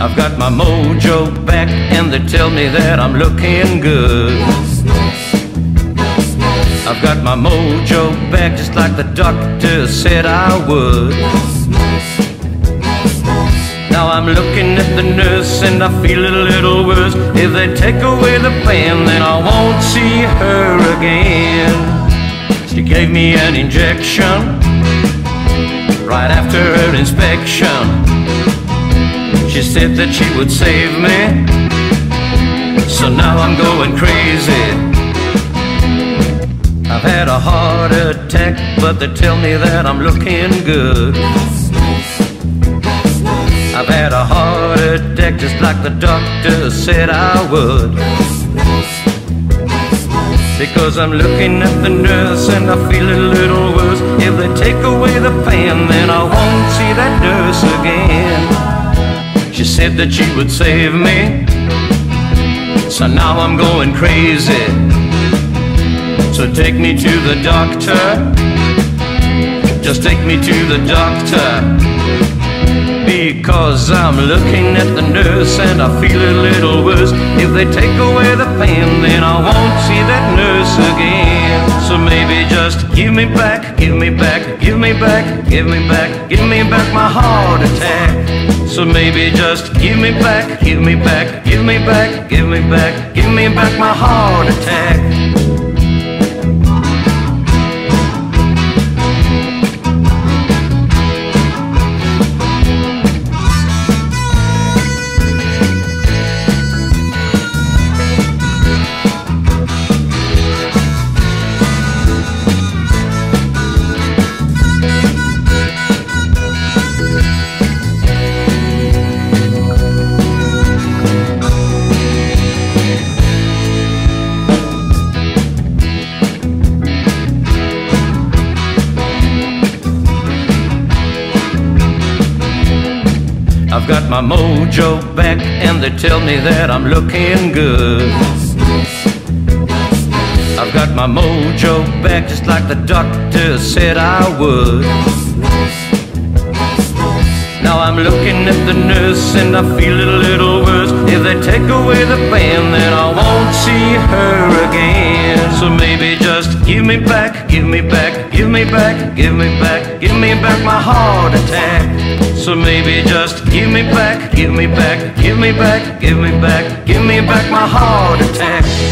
I've got my mojo back and they tell me that I'm looking good. I've got my mojo back just like the doctor said I would. Now I'm looking at the nurse and I feel a little worse. If they take away the pain, then I won't see her again. She gave me an injection right after her inspection. She said that she would save me. So now I'm going crazy. I've had a heart attack But they tell me that I'm looking good. I've had a heart attack Just like the doctor said I would. Because I'm looking at the nurse and I feel a little worse. If they take away the pain then I won't see that said that she would save me. So now I'm going crazy. So take me to the doctor. Just take me to the doctor. Because I'm looking at the nurse And I feel a little worse. If they take away the pain Then I won't see that nurse again just give me back Give me back, give me back Give me back, give me back my heart attack so maybe just give me back, give me back, give me back, give me back, give me back my heart attack. I've got my mojo back and they tell me that I'm looking good. I've got my mojo back just like the doctor said I would. Now I'm looking at the nurse and I feel a little worse. If they take away the pain, then I won't see her again. So maybe give me back, give me back, give me back, give me back, give me back my heart attack. So maybe just give me back, give me back, give me back, give me back, give me back my heart attack.